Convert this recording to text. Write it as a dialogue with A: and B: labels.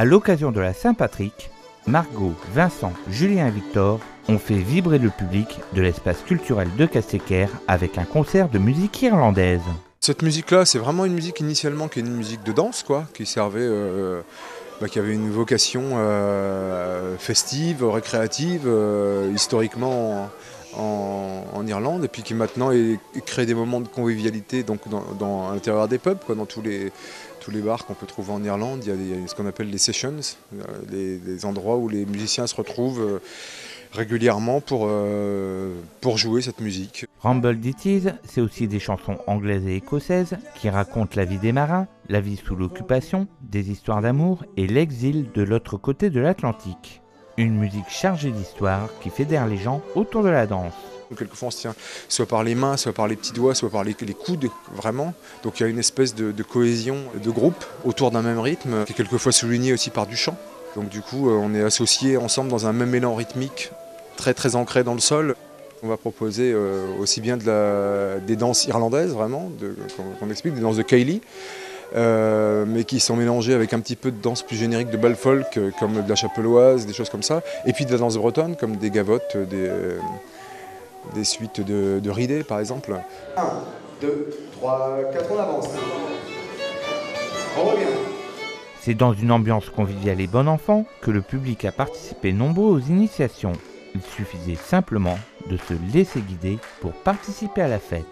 A: À l'occasion de la Saint-Patrick, Margot, Vincent, Julien et Victor ont fait vibrer le public de l'espace culturel de Castéquer avec un concert de musique irlandaise.
B: Cette musique-là, c'est vraiment une musique initialement qui est une musique de danse, quoi, qui servait, euh, bah, qui avait une vocation euh, festive, récréative, euh, historiquement en, Irlande, et puis qui maintenant crée des moments de convivialité donc dans, à l'intérieur des pubs, quoi, dans tous les, tous les bars qu'on peut trouver en Irlande. Il y a, ce qu'on appelle les sessions, les, les, endroits où les musiciens se retrouvent régulièrement pour, euh, pour jouer cette musique.
A: Rumble Ditties, c'est aussi des chansons anglaises et écossaises qui racontent la vie des marins, la vie sous l'occupation, des histoires d'amour et l'exil de l'autre côté de l'Atlantique. Une musique chargée d'histoire qui fédère les gens autour de la danse.
B: Quelquefois on se tient soit par les mains, soit par les petits doigts, soit par les, coudes, vraiment. Donc il y a une espèce de, cohésion de groupe autour d'un même rythme, qui est quelquefois souligné aussi par du chant. Donc du coup, on est associés ensemble dans un même élan rythmique, très très ancré dans le sol. On va proposer euh, aussi bien des danses irlandaises, vraiment, qu'on qu explique, des danses de Kylie, euh, mais qui sont mélangées avec un petit peu de danse plus générique de bal folk, euh, comme de la chapeloise, des choses comme ça, et puis de la danse bretonne, comme des gavottes, des, euh, des suites de, de ridés, par exemple.
C: 1, 2, 3, 4, on avance. On revient.
A: C'est dans une ambiance conviviale et bon enfant que le public a participé nombreux aux initiations. Il suffisait simplement de se laisser guider pour participer à la fête.